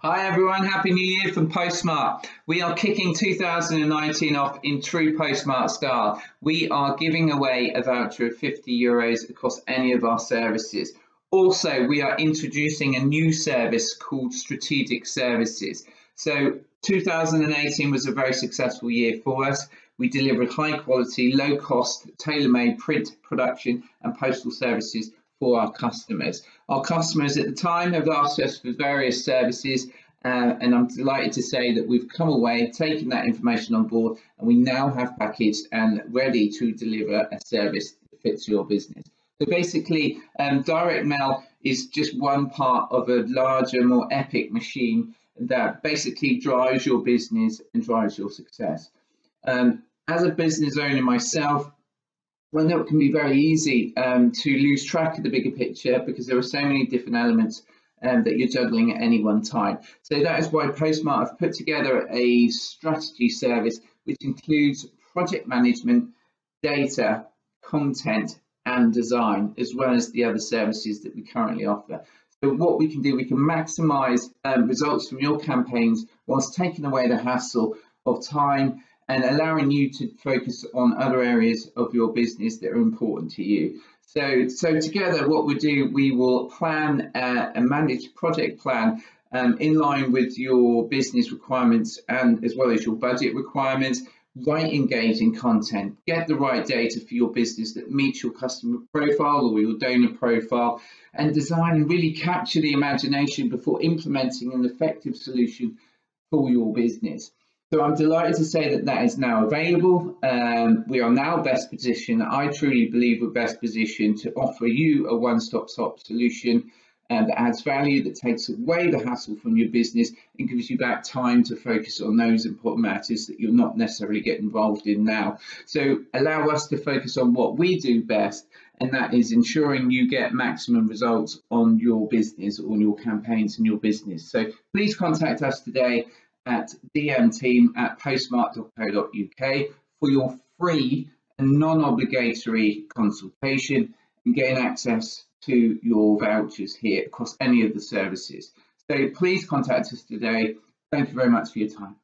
Hi everyone, Happy New Year from PostSmart. We are kicking 2019 off in true PostSmart style. We are giving away a voucher of 50 euros across any of our services. Also, we are introducing a new service called Strategic Services. So 2018 was a very successful year for us. We delivered high quality, low cost, tailor-made print production and postal services for our customers. Our customers at the time have asked us for various services uh, and I'm delighted to say that we've come away, taken that information on board, and we now have packaged and ready to deliver a service that fits your business. So basically, um, direct mail is just one part of a larger, more epic machine that basically drives your business and drives your success. Um, as a business owner myself, well, know it can be very easy um, to lose track of the bigger picture because there are so many different elements um, that you're juggling at any one time. So that is why PostSmart have put together a strategy service which includes project management, data, content, and design, as well as the other services that we currently offer. So what we can do, we can maximize um, results from your campaigns whilst taking away the hassle of time and allowing you to focus on other areas of your business that are important to you. So, so together what we do, we will plan uh, a managed project plan um, in line with your business requirements and as well as your budget requirements, write engaging content, get the right data for your business that meets your customer profile or your donor profile, and design and really capture the imagination before implementing an effective solution for your business. So I'm delighted to say that that is now available. Um, we are now best positioned. I truly believe we're best positioned to offer you a one-stop shop solution um, that adds value, that takes away the hassle from your business and gives you back time to focus on those important matters that you're not necessarily get involved in now. So allow us to focus on what we do best, and that is ensuring you get maximum results on your business, on your campaigns and your business. So please contact us today at dmteam at postsmart.co.uk for your free and non-obligatory consultation and gain access to your vouchers here across any of the services. So please contact us today. Thank you very much for your time.